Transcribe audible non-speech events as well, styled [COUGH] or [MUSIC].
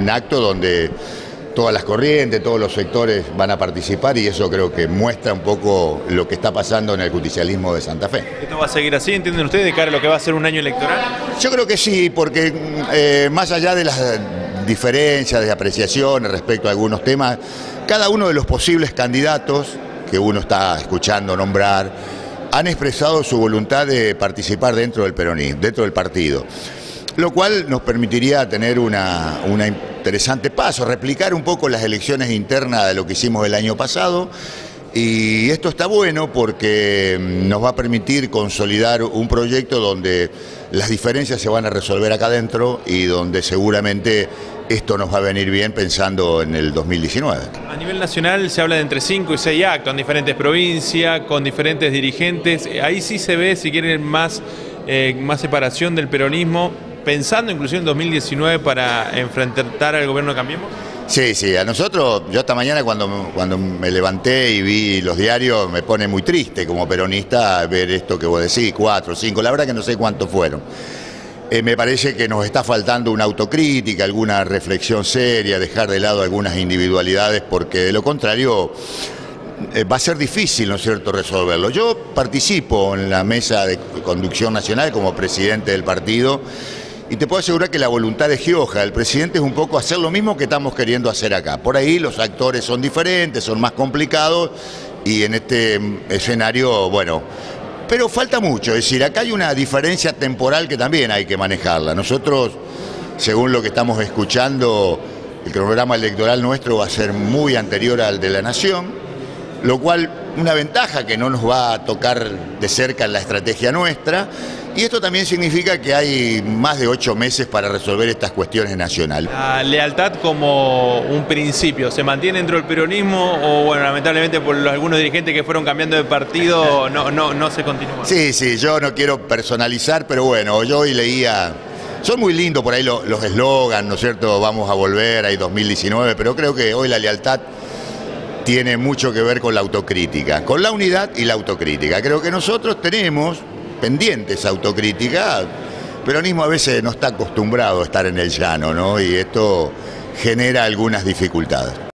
Un acto donde todas las corrientes, todos los sectores van a participar y eso creo que muestra un poco lo que está pasando en el justicialismo de Santa Fe. ¿Esto va a seguir así, entienden ustedes, de cara a lo que va a ser un año electoral? Yo creo que sí, porque eh, más allá de las diferencias, de apreciaciones respecto a algunos temas, cada uno de los posibles candidatos que uno está escuchando nombrar han expresado su voluntad de participar dentro del peronismo, dentro del partido lo cual nos permitiría tener una, una, interesante paso, replicar un poco las elecciones internas de lo que hicimos el año pasado. Y esto está bueno porque mm, nos va a permitir consolidar un proyecto donde las diferencias se van a resolver acá adentro y donde seguramente esto nos va a venir bien pensando en el 2019. A nivel nacional se habla de entre 5 y 6 actos en diferentes provincias, con diferentes dirigentes. Ahí sí se ve, si quieren, más, eh, más separación del peronismo pensando inclusive en 2019 para enfrentar al gobierno de Cambiemos? Sí, sí, a nosotros, yo esta mañana cuando, cuando me levanté y vi los diarios, me pone muy triste como peronista ver esto que vos decís, cuatro, cinco, la verdad que no sé cuántos fueron. Eh, me parece que nos está faltando una autocrítica, alguna reflexión seria, dejar de lado algunas individualidades, porque de lo contrario eh, va a ser difícil, ¿no es cierto?, resolverlo. Yo participo en la mesa de conducción nacional como presidente del partido y te puedo asegurar que la voluntad de Gioja, el presidente, es un poco hacer lo mismo que estamos queriendo hacer acá. Por ahí los actores son diferentes, son más complicados y en este escenario, bueno, pero falta mucho. Es decir, acá hay una diferencia temporal que también hay que manejarla. Nosotros, según lo que estamos escuchando, el programa electoral nuestro va a ser muy anterior al de la Nación, lo cual una ventaja que no nos va a tocar de cerca en la estrategia nuestra y esto también significa que hay más de ocho meses para resolver estas cuestiones nacionales. La lealtad como un principio, ¿se mantiene dentro del peronismo o, bueno, lamentablemente por algunos dirigentes que fueron cambiando de partido [LAUGHS] no, no, no se continúa? Sí, sí, yo no quiero personalizar, pero bueno, yo hoy leía... Son muy lindos por ahí los eslogans, ¿no es cierto? Vamos a volver, hay 2019, pero creo que hoy la lealtad tiene mucho que ver con la autocrítica, con la unidad y la autocrítica. Creo que nosotros tenemos pendiente esa autocrítica. Peronismo a veces no está acostumbrado a estar en el llano, ¿no? Y esto genera algunas dificultades.